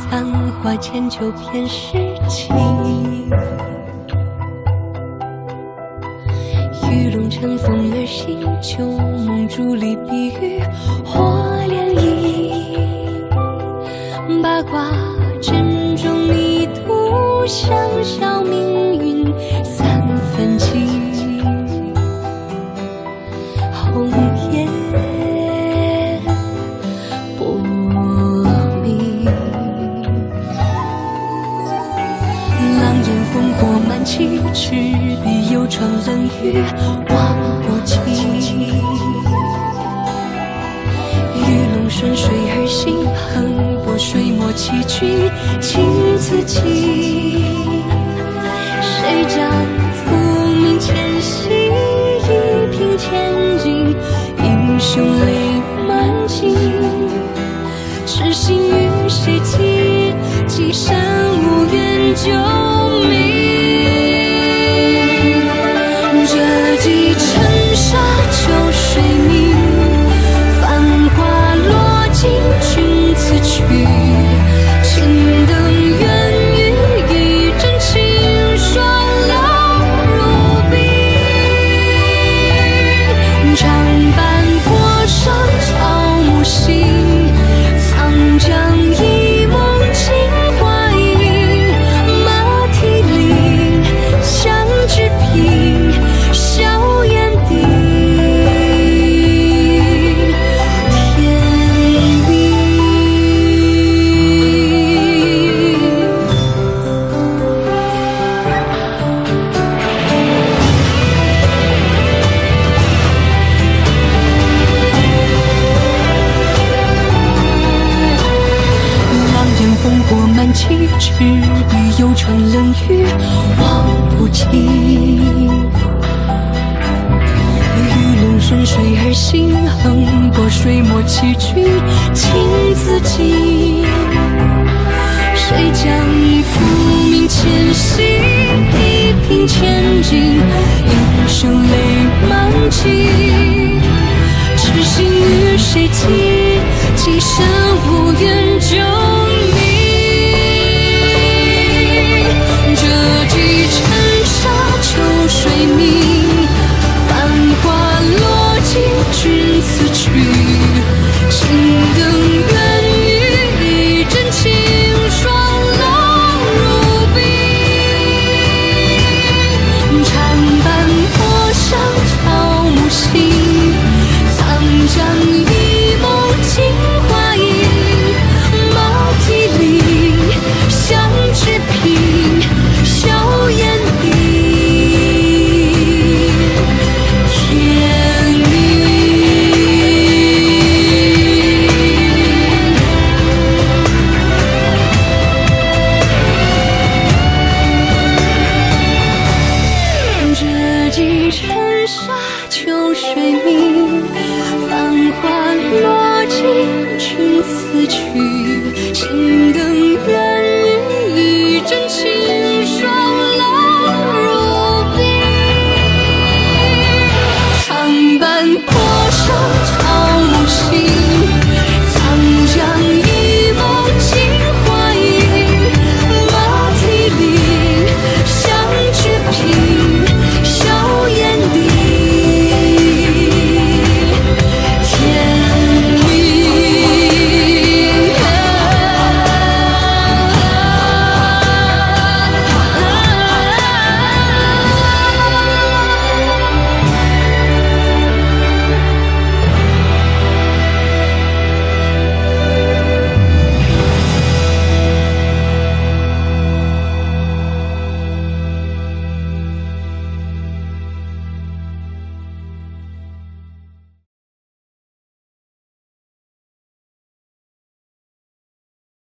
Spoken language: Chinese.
残花千秋偏是情。玉龙乘风而行，旧梦竹里，碧玉火涟漪。八卦阵中迷途，香消明赤壁幽窗冷雨望不尽。鱼龙顺水而行，横波水墨崎岖，情自禁。谁将浮名前夕，一平千金，英雄泪满襟。痴心与谁寄？寄生无缘救满旗，赤壁幽窗冷雨望不尽。鱼龙顺水而行，横波水墨崎岖，情自尽。谁将浮名前夕，一平千金，英雄泪满襟。沙秋水明，